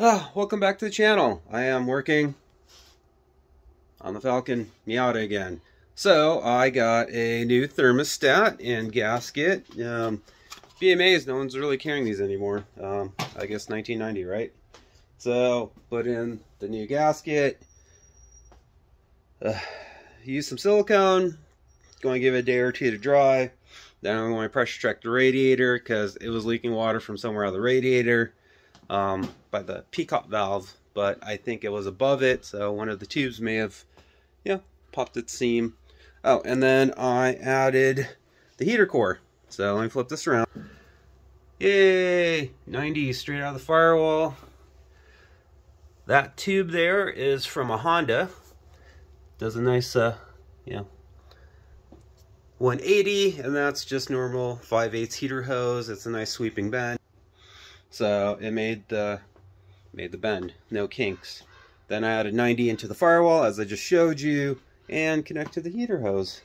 Ah, welcome back to the channel. I am working on the Falcon Miata again. So, I got a new thermostat and gasket. Um, BMAs, no one's really carrying these anymore. Um, I guess 1990, right? So, put in the new gasket. Uh, use some silicone. Going to give it a day or two to dry. Then I'm going to pressure check the radiator because it was leaking water from somewhere out of the radiator um, by the petcock valve, but I think it was above it, so one of the tubes may have, you know, popped its seam. Oh, and then I added the heater core. So let me flip this around. Yay! 90 straight out of the firewall. That tube there is from a Honda. Does a nice, uh, you know, 180, and that's just normal 5 8 heater hose. It's a nice sweeping bend. So it made the made the bend, no kinks. Then I added 90 into the firewall as I just showed you and connect to the heater hose.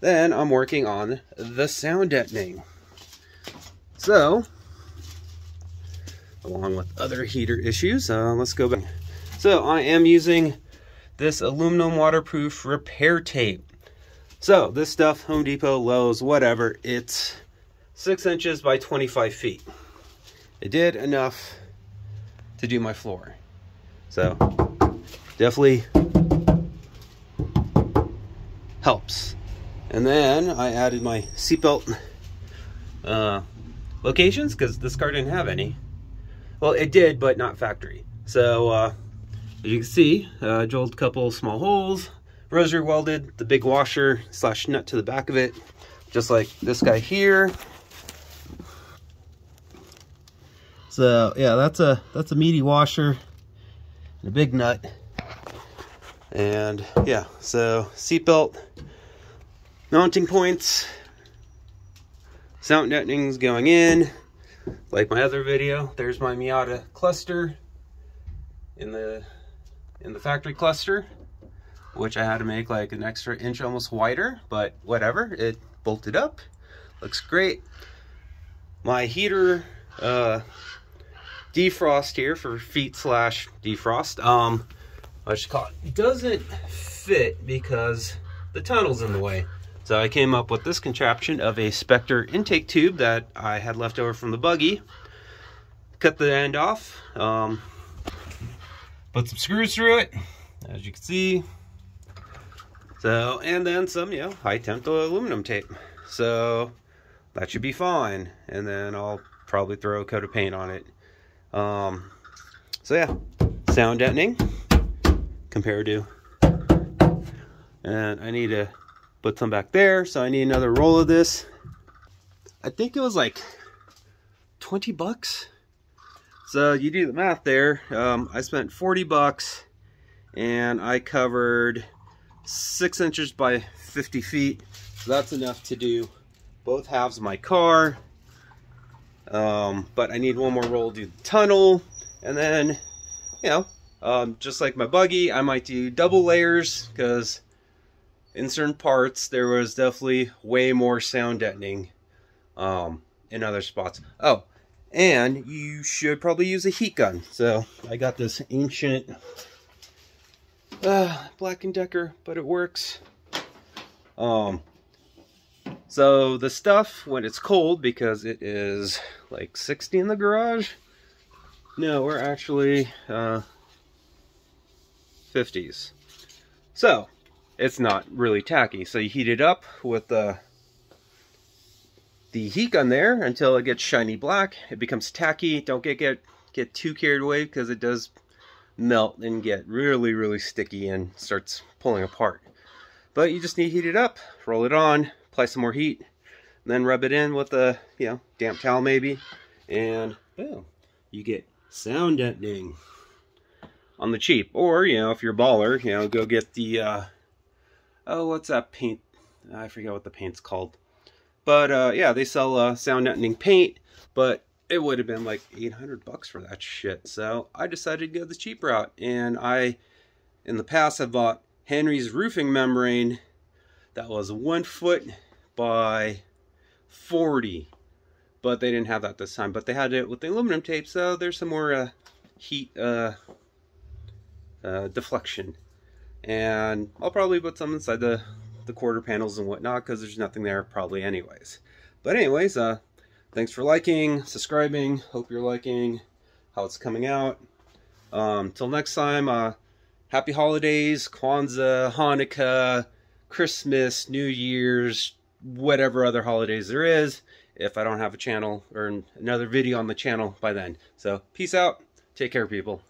Then I'm working on the sound deadening. So, along with other heater issues, uh, let's go back. So I am using this aluminum waterproof repair tape. So this stuff, Home Depot, Lowe's, whatever, it's six inches by 25 feet. It did enough to do my floor. So definitely helps. And then I added my seatbelt uh, locations because this car didn't have any. Well, it did, but not factory. So uh, as you can see, uh, drilled a couple small holes, rosette welded the big washer slash nut to the back of it, just like this guy here. So yeah, that's a that's a meaty washer and a big nut. And yeah, so seatbelt mounting points, sound deadening's going in. Like my other video, there's my Miata cluster in the in the factory cluster, which I had to make like an extra inch almost wider, but whatever, it bolted up. Looks great. My heater uh, defrost here for feet slash defrost. Um, I should call it. Doesn't fit because the tunnel's in the way. So I came up with this contraption of a Spectre intake tube that I had left over from the buggy. Cut the end off. Um, put some screws through it, as you can see. So, and then some, you know, high temp aluminum tape. So that should be fine. And then I'll probably throw a coat of paint on it. Um, so yeah, sound deadening compared to, and I need to put some back there. So I need another roll of this. I think it was like 20 bucks. So you do the math there. Um, I spent 40 bucks and I covered six inches by 50 feet. So that's enough to do both halves of my car um, but I need one more roll to do the tunnel. And then, you know, um, just like my buggy, I might do double layers because in certain parts there was definitely way more sound deadening um, in other spots. Oh, and you should probably use a heat gun. So I got this ancient uh, Black & Decker, but it works. Um, so the stuff, when it's cold, because it is like 60 in the garage, no, we're actually uh, 50s. So, it's not really tacky. So you heat it up with the, the heat gun there until it gets shiny black. It becomes tacky. Don't get, get, get too carried away because it does melt and get really, really sticky and starts pulling apart. But you just need to heat it up, roll it on, apply some more heat, then rub it in with a, you know, damp towel maybe, and boom, you get sound deadening on the cheap. Or, you know, if you're a baller, you know, go get the, uh, oh, what's that paint? I forget what the paint's called. But, uh, yeah, they sell uh, sound deadening paint, but it would have been like 800 bucks for that shit. So I decided to go the cheap route. And I, in the past, have bought Henry's roofing membrane that was one foot by 40 but they didn't have that this time but they had it with the aluminum tape so there's some more uh, heat uh, uh, deflection. And I'll probably put some inside the, the quarter panels and whatnot because there's nothing there probably anyways. But anyways, uh, thanks for liking, subscribing. Hope you're liking how it's coming out. Um, till next time, uh, happy holidays, Kwanzaa, Hanukkah, Christmas, New Year's, whatever other holidays there is if I don't have a channel or another video on the channel by then. So peace out. Take care, people.